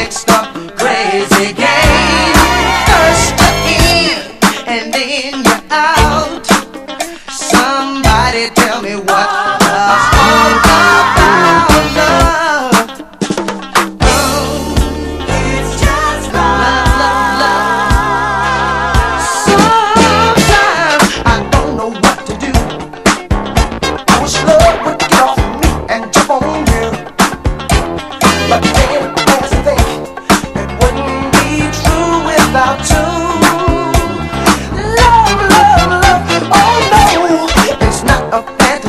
chicks gone crazy.